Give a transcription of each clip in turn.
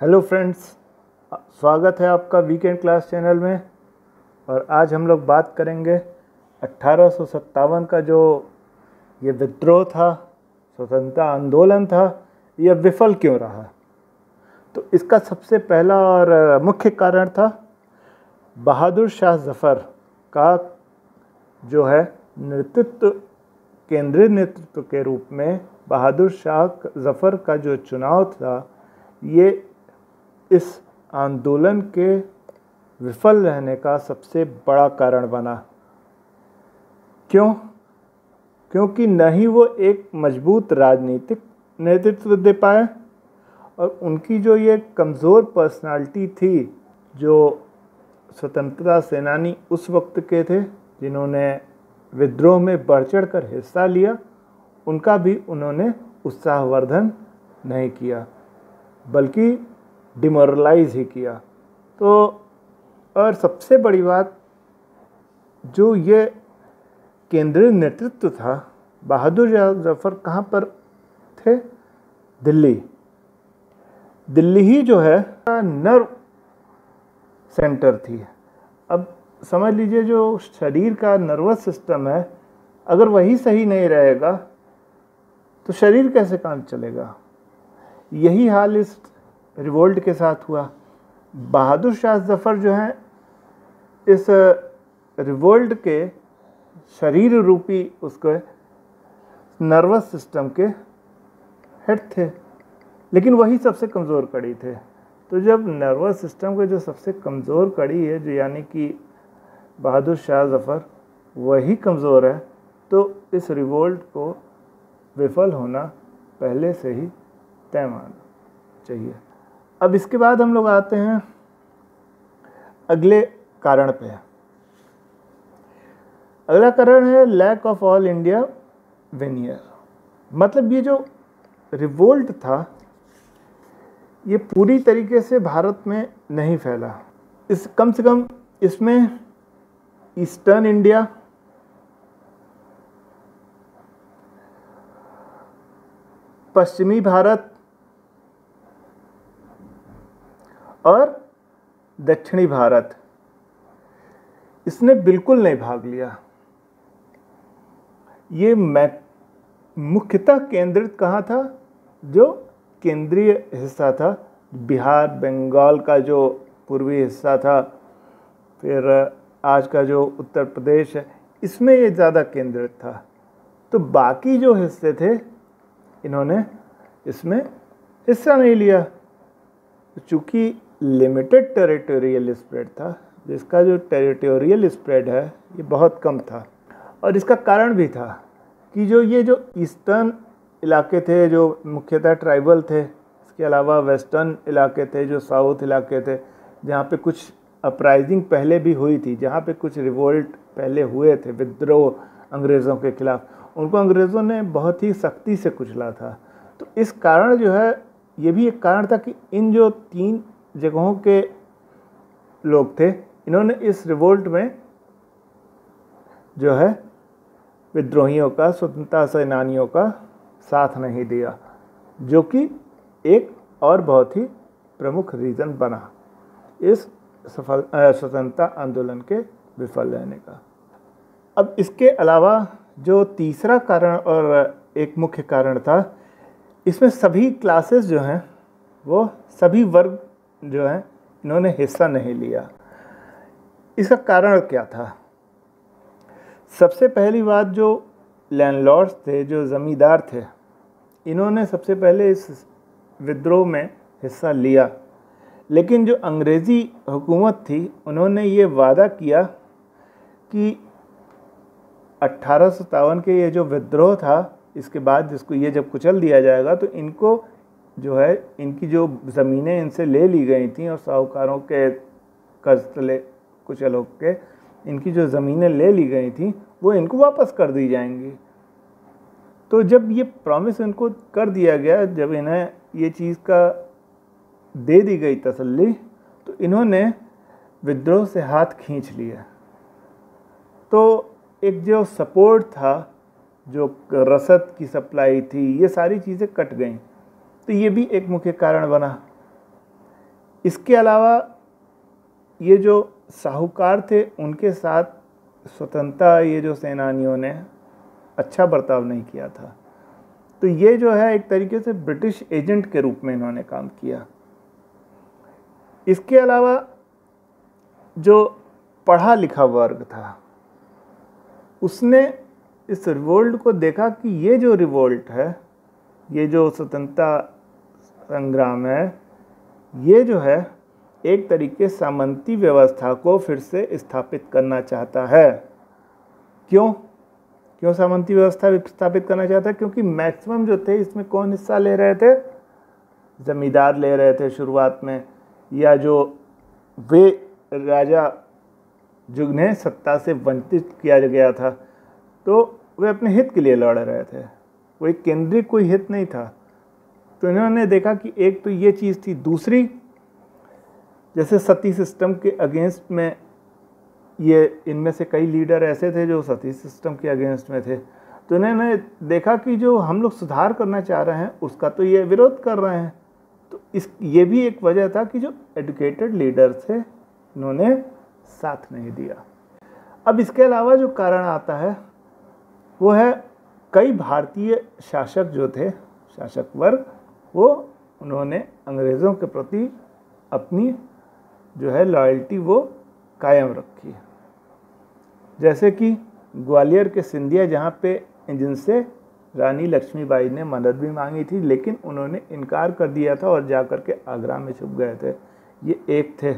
Hello friends, स्वागत है आपका वीकेंड क्लास चैनल में। और आज हम लोग बात करेंगे अट्ठारह का जो ये विद्रोह था, स्वतंत्रता आंदोलन था यह विफल क्यों रहा? तो इसका सबसे पहला और मुख्य कारण था बहादुर शाह जफ़र का जो है नेतृत्व, केंद्रीय नेतृत्व के रूप में बहादुर शाह जफ़र का जो चुनाव था, ये इस आंदोलन के विफल रहने का सबसे बड़ा कारण बना। क्यों? क्योंकि न ही वो एक मज़बूत राजनीतिक नेतृत्व दे पाए और उनकी जो ये कमज़ोर पर्सनालिटी थी, जो स्वतंत्रता सेनानी उस वक्त के थे, जिन्होंने विद्रोह में बढ़ चढ़ कर हिस्सा लिया, उनका भी उन्होंने उत्साहवर्धन नहीं किया। बल्कि डिमोरलाइज ही किया। तो और सबसे बड़ी बात, जो ये केंद्रीय नेतृत्व था, बहादुर जफ़र कहाँ पर थे? दिल्ली। दिल्ली ही जो है नर्व सेंटर थी। अब समझ लीजिए जो शरीर का नर्वस सिस्टम है, अगर वही सही नहीं रहेगा तो शरीर कैसे काम चलेगा? यही हाल इस रिवोल्ट के साथ हुआ। बहादुर शाह जफ़र जो हैं, इस रिवोल्ट के शरीर रूपी उसके नर्वस सिस्टम के हेड थे, लेकिन वही सबसे कमज़ोर कड़ी थे। तो जब नर्वस सिस्टम के जो सबसे कमज़ोर कड़ी है, जो यानी कि बहादुर शाह जफ़र वही कमज़ोर है तो इस रिवोल्ट को विफल होना पहले से ही तय माना चाहिए। अब इसके बाद हम लोग आते हैं अगले कारण पे। अगला कारण है लैक ऑफ़ ऑल इंडिया वेनियर मतलब ये जो रिवोल्ट था, ये पूरी तरीके से भारत में नहीं फैला। इस कम से कम इसमें ईस्टर्न इंडिया पश्चिमी भारत और दक्षिणी भारत। इसने बिल्कुल नहीं भाग लिया। ये मैं, मुख्यतः केंद्रित कहाँ था? जो केंद्रीय हिस्सा था। बिहार, बंगाल का जो पूर्वी हिस्सा था, फिर आज का जो उत्तर प्रदेश है, इसमें ये ज़्यादा केंद्रित था। तो बाकी जो हिस्से थे, इन्होंने इसमें हिस्सा नहीं लिया। चूँकि लिमिटेड टेरिटोरियल स्प्रेड था, जिसका जो टेरिटोरियल स्प्रेड है, ये बहुत कम था। और इसका कारण भी था कि जो ये जो ईस्टर्न इलाके थे, जो मुख्यतः ट्राइबल थे, इसके अलावा वेस्टर्न इलाके थे, जो साउथ इलाके थे, जहाँ पे कुछ अपराइजिंग पहले भी हुई थी, जहाँ पे कुछ रिवोल्ट पहले हुए थे, विद्रोह अंग्रेज़ों के खिलाफ, उनको अंग्रेज़ों ने बहुत ही सख्ती से कुचला था। तो इस कारण जो है, ये भी एक कारण था कि इन जो तीन जगहों के लोग थे। इन्होंने इस रिवोल्ट में जो है, विद्रोहियों का, स्वतंत्रता सेनानियों का साथ नहीं दिया, जो कि एक और बहुत ही प्रमुख रीज़न बना इस सफल स्वतंत्रता आंदोलन के विफल रहने का। अब इसके अलावा जो तीसरा कारण और एक मुख्य कारण था, इसमें सभी क्लासेस जो हैं, वो सभी वर्ग जो हैं, इन्होंने हिस्सा नहीं लिया। इसका कारण क्या था? सबसे पहली बात जो लैंडलॉर्ड्स थे, जो ज़मींदार थे, इन्होंने सबसे पहले इस विद्रोह में हिस्सा लिया। लेकिन जो अंग्रेज़ी हुकूमत थी, उन्होंने ये वादा किया कि अट्ठारह के ये जो विद्रोह था, इसके बाद जिसको ये जब कुचल दिया जाएगा तो इनको जो है, इनकी जो ज़मीनें इनसे ले ली गई थी और साहूकारों के कर्ज तले कुचल के, इनकी जो ज़मीनें ले ली गई थी, वो इनको वापस कर दी जाएँगी। तो जब ये प्रॉमिस इनको कर दिया गया, जब इन्हें ये चीज़ का दे दी गई तसल्ली तो इन्होंने विद्रोह से हाथ खींच लिया। तो एक जो सपोर्ट था, जो रसद की सप्लाई थी, ये सारी चीज़ें कट गई। तो ये भी एक मुख्य कारण बना। इसके अलावा ये जो साहूकार थे, उनके साथ स्वतंत्रता, ये जो सेनानियों ने अच्छा बर्ताव नहीं किया था। तो ये जो है, एक तरीके से ब्रिटिश एजेंट के रूप में इन्होंने काम किया। इसके अलावा जो पढ़ा लिखा वर्ग था, उसने इस रिवोल्ट को देखा कि ये जो रिवोल्ट है, ये जो स्वतंत्रता संग्राम है। ये जो है, एक तरीके सामंती व्यवस्था को फिर से स्थापित करना चाहता है। क्यों? क्यों सामंती व्यवस्था स्थापित करना चाहता है? क्योंकि मैक्सिमम जो थे, इसमें कौन हिस्सा ले रहे थे? ज़मींदार ले रहे थे शुरुआत में, या जो वे राजा जुगने सत्ता से वंचित किया गया था तो वे अपने हित के लिए लड़ रहे थे। वो एक केंद्रीय कोई हित नहीं था। तो इन्होंने देखा कि एक तो ये चीज़ थी, दूसरी जैसे सती सिस्टम के अगेंस्ट में ये इनमें से कई लीडर ऐसे थे जो सती सिस्टम के अगेंस्ट में थे। तो इन्होंने देखा कि जो हम लोग सुधार करना चाह रहे हैं, उसका तो ये विरोध कर रहे हैं। तो इस, ये भी एक वजह था कि जो एडुकेटेड लीडर थे, इन्होंने साथ नहीं दिया। अब इसके अलावा जो कारण आता है, वो है कई भारतीय शासक जो थे, शासक वर्ग वो उन्होंने अंग्रेज़ों के प्रति अपनी जो है लॉयल्टी वो कायम रखी है। जैसे कि ग्वालियर के सिंधिया जहाँ पे जिनसे रानी लक्ष्मीबाई ने मदद भी मांगी थी, लेकिन उन्होंने इनकार कर दिया था और जा कर के आगरा में छुप गए थे। ये एक थे।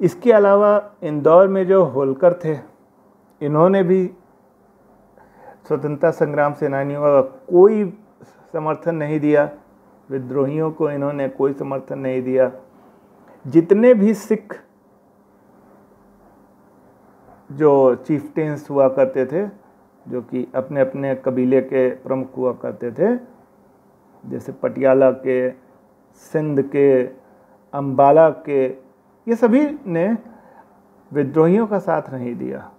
इसके अलावा इंदौर में जो होलकर थे, इन्होंने भी स्वतंत्रता संग्राम सेनानियों का कोई समर्थन नहीं दिया। विद्रोहियों को इन्होंने कोई समर्थन नहीं दिया। जितने भी सिख जो चीफ्टेंस हुआ करते थे, जो कि अपने अपने कबीले के प्रमुख हुआ करते थे, जैसे पटियाला के, सिंध के अम्बाला के, ये सभी ने विद्रोहियों का साथ नहीं दिया।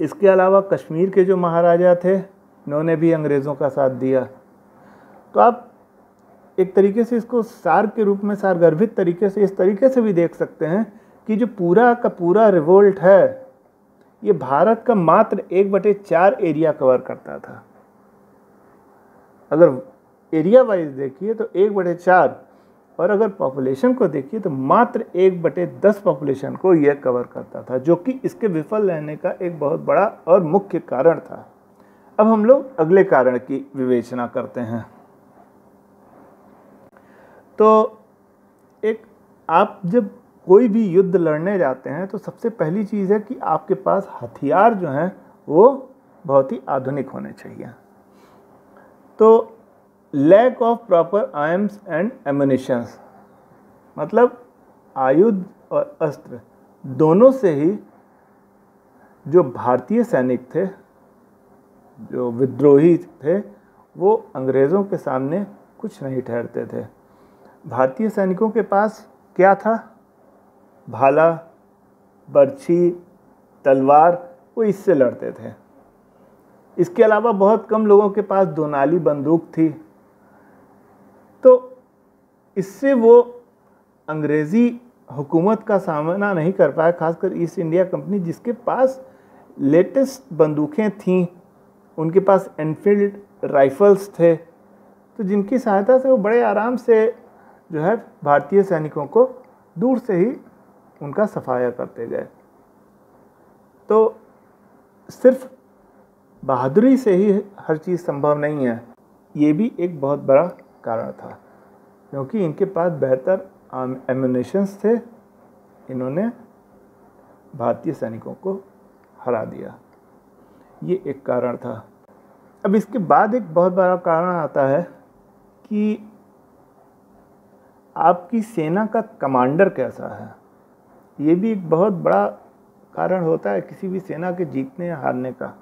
इसके अलावा कश्मीर के जो महाराजा थे, इन्होंने भी अंग्रेज़ों का साथ दिया। तो आप एक तरीके से इसको सार के रूप में सारगर्भित तरीके से, इस तरीके से भी देख सकते हैं कि जो पूरा का पूरा रिवोल्ट है, ये भारत का मात्र एक बटे चार एरिया कवर करता था। अगर एरिया वाइज देखिए तो एक बटे चार, और अगर पॉपुलेशन को देखिए तो मात्र एक बटे दस पॉपुलेशन को यह कवर करता था, जो कि इसके विफल रहने का एक बहुत बड़ा और मुख्य कारण था। अब हम लोग अगले कारण की विवेचना करते हैं। तो एक आप जब कोई भी युद्ध लड़ने जाते हैं तो सबसे पहली चीज़ है कि आपके पास हथियार जो हैं, वो बहुत ही आधुनिक होने चाहिए। तो lack of proper arms and ammunitions मतलब आयुध और अस्त्र दोनों से ही जो भारतीय सैनिक थे, जो विद्रोही थे, वो अंग्रेज़ों के सामने कुछ नहीं ठहरते थे। भारतीय सैनिकों के पास क्या था? भाला, बर्छी, तलवार, वो इससे लड़ते थे। इसके अलावा बहुत कम लोगों के पास दोनाली बंदूक थी। तो इससे वो अंग्रेज़ी हुकूमत का सामना नहीं कर पाया खासकर ईस्ट इंडिया कंपनी जिसके पास लेटेस्ट बंदूकें थीं। उनके पास एनफील्ड राइफल्स थे। तो जिनकी सहायता से वो बड़े आराम से जो है भारतीय सैनिकों को दूर से ही उनका सफाया करते गए। तो सिर्फ़ बहादुरी से ही हर चीज़ संभव नहीं है, ये भी एक बहुत बड़ा कारण था, क्योंकि इनके पास बेहतर एमुनेशंस थे, इन्होंने भारतीय सैनिकों को हरा दिया। ये एक कारण था। अब इसके बाद एक बहुत बड़ा कारण आता है कि आपकी सेना का कमांडर कैसा है? ये भी एक बहुत बड़ा कारण होता है किसी भी सेना के जीतने या हारने का।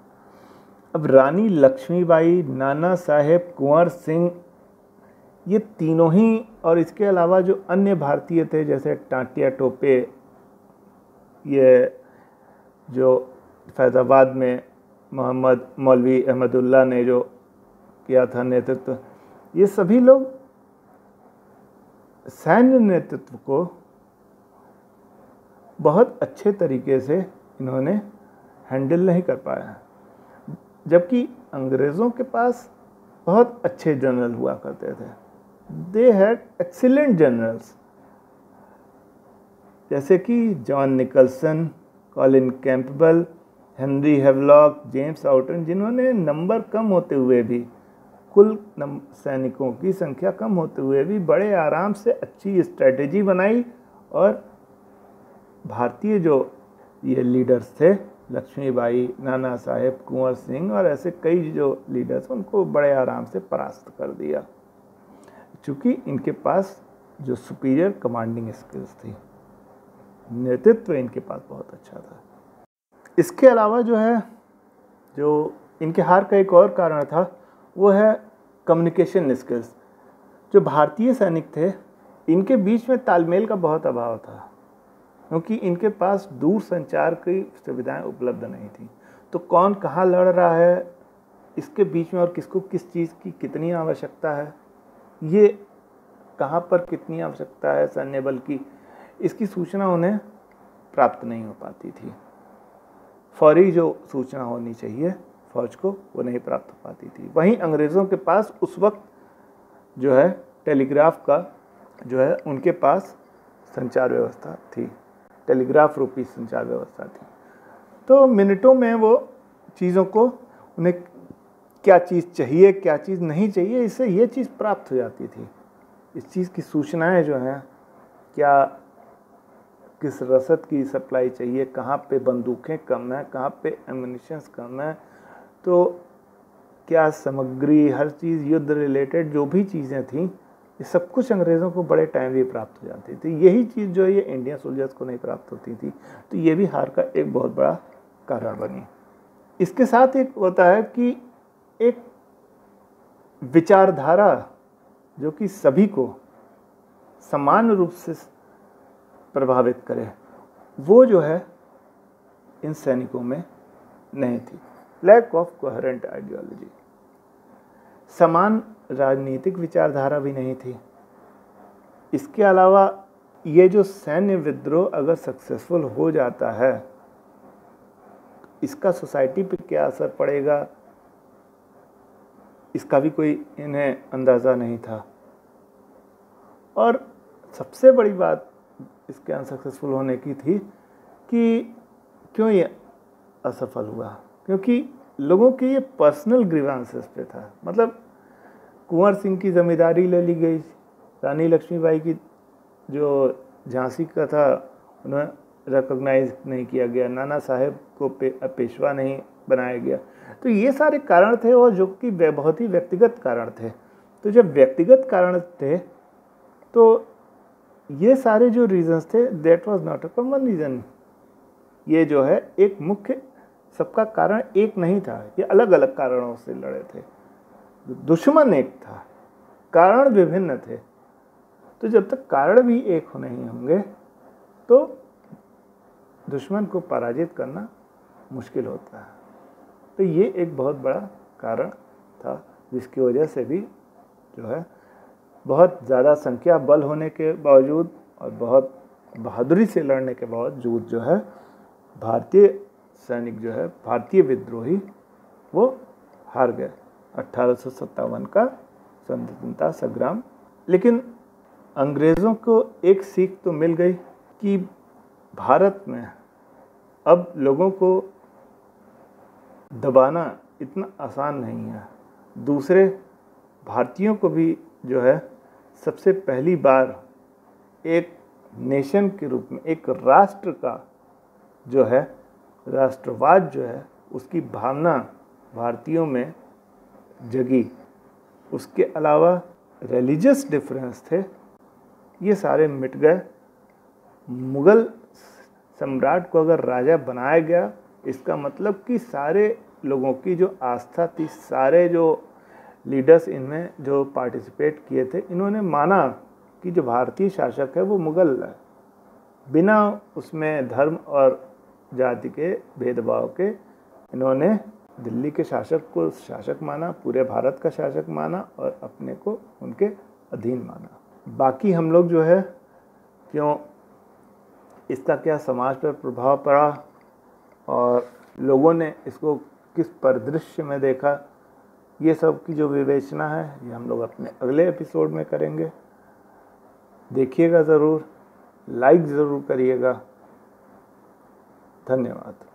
अब रानी लक्ष्मीबाई, नाना साहेब, कुंवर सिंह, ये तीनों ही और इसके अलावा जो अन्य भारतीय थे जैसे टाटिया टोपे, ये जो फैज़ाबाद में मोहम्मद, मौलवी अहमदुल्ला ने जो किया था नेतृत्व, ये सभी लोग सैन्य नेतृत्व को बहुत अच्छे तरीके से इन्होंने हैंडल नहीं कर पाया। जबकि अंग्रेज़ों के पास बहुत अच्छे जनरल हुआ करते थे। दे हैड एक्सीलेंट जनरल्स जैसे कि John Nicholson, Colin Campbell, Henry Havelock, James Outram, जिन्होंने नंबर कम होते हुए भी कुल सैनिकों की संख्या कम होते हुए भी बड़े आराम से अच्छी स्ट्रेटेजी बनाई और भारतीय जो ये लीडर्स थे, लक्ष्मीबाई, नाना साहेब, कुंवर सिंह और ऐसे कई जो लीडर्स उनको बड़े आराम से परास्त कर दिया। चूँकि इनके पास जो सुपीरियर कमांडिंग स्किल्स थी, नेतृत्व इनके पास बहुत अच्छा था। इसके अलावा जो है, जो इनके हार का एक और कारण था वो है कम्युनिकेशन स्किल्स जो भारतीय सैनिक थे, इनके बीच में तालमेल का बहुत अभाव था, क्योंकि इनके पास दूर संचार की सुविधाएँ उपलब्ध नहीं थी। तो कौन कहाँ लड़ रहा है? इसके बीच में और किसको किस चीज़ की कितनी आवश्यकता है? ये कहाँ पर कितनी आवश्यकता है सैन्य बल की? इसकी सूचना उन्हें प्राप्त नहीं हो पाती थी। फौरी जो सूचना होनी चाहिए फौज को वो नहीं प्राप्त हो पाती थी। वहीं अंग्रेज़ों के पास उस वक्त जो है, टेलीग्राफ का जो है, उनके पास संचार व्यवस्था थी। टेलीग्राफ रूपी संचार व्यवस्था थी। तो मिनटों में वो चीज़ों को, उन्हें क्या चीज़ चाहिए, क्या चीज़ नहीं चाहिए, इससे ये चीज़ प्राप्त हो जाती थी। इस चीज़ की सूचनाएँ जो हैं, क्या किस रसद की सप्लाई चाहिए, कहाँ पे बंदूकें कम हैं, कहाँ पे एमिनिशंस कम हैं तो क्या सामग्री, हर चीज़ युद्ध रिलेटेड जो भी चीज़ें थी, ये सब कुछ अंग्रेज़ों को बड़े टाइम भी प्राप्त हो जाती थी। यही चीज़ जो है, ये इंडियन सोल्जर्स को नहीं प्राप्त होती थी। तो ये भी हार का एक बहुत बड़ा कारण बनी। इसके साथ एक होता है कि एक विचारधारा जो कि सभी को समान रूप से प्रभावित करे, वो जो है इन सैनिकों में नहीं थी। लैक ऑफ़ कोहरेंट आइडियोलॉजी समान राजनीतिक विचारधारा भी नहीं थी। इसके अलावा ये जो सैन्य विद्रोह अगर सक्सेसफुल हो जाता है, इसका सोसाइटी पे क्या असर पड़ेगा? इसका भी कोई इन्हें अंदाज़ा नहीं था। और सबसे बड़ी बात इसके अनसक्सेसफुल होने की थी कि क्यों ये असफल हुआ? क्योंकि लोगों के ये पर्सनल ग्रीवांसेस पे था। मतलब कुंवर सिंह की ज़मींदारी ले ली गई रानी लक्ष्मीबाई की जो झांसी का था उन्हें रिकोगनाइज नहीं किया गया नाना साहेब को पे, पेशवा नहीं बनाया गया। तो ये सारे कारण थे और जो कि बहुत ही व्यक्तिगत कारण थे। तो जब व्यक्तिगत कारण थे तो ये सारे जो रीजंस थे that was not a common reason ये जो है एक मुख्य सबका कारण एक नहीं था, ये अलग अलग कारणों से लड़े थे। दुश्मन एक था, कारण विभिन्न थे। तो जब तक कारण भी एक नहीं होंगे तो दुश्मन को पराजित करना मुश्किल होता है। तो ये एक बहुत बड़ा कारण था, जिसकी वजह से भी जो है, बहुत ज़्यादा संख्या बल होने के बावजूद और बहुत बहादुरी से लड़ने के बावजूद जो है, भारतीय सैनिक जो है, भारतीय विद्रोही, वो हार गए। अट्ठारह का स्वतंत्रता संग्राम। लेकिन अंग्रेज़ों को एक सीख तो मिल गई कि भारत में अब लोगों को दबाना इतना आसान नहीं है। दूसरे, भारतीयों को भी जो है, सबसे पहली बार एक नेशन के रूप में, एक राष्ट्र का जो है राष्ट्रवाद जो है, उसकी भावना भारतीयों में जगी। उसके अलावा रिलीजियस डिफरेंस थे, ये सारे मिट गए। मुग़ल सम्राट को अगर राजा बनाया गया, इसका मतलब कि सारे लोगों की जो आस्था थी, सारे जो लीडर्स इनमें जो पार्टिसिपेट किए थे, इन्होंने माना कि जो भारतीय शासक है, वो मुग़ल है। बिना उसमें धर्म और जाति के भेदभाव के, इन्होंने दिल्ली के शासक को शासक माना, पूरे भारत का शासक माना और अपने को उनके अधीन माना। बाकी हम लोग जो है, क्यों इसका क्या समाज पर प्रभाव पड़ा और लोगों ने इसको किस परिदृश्य में देखा, ये सब की जो विवेचना है, ये हम लोग अपने अगले एपिसोड में करेंगे। देखिएगा ज़रूर, लाइक ज़रूर करिएगा। धन्यवाद।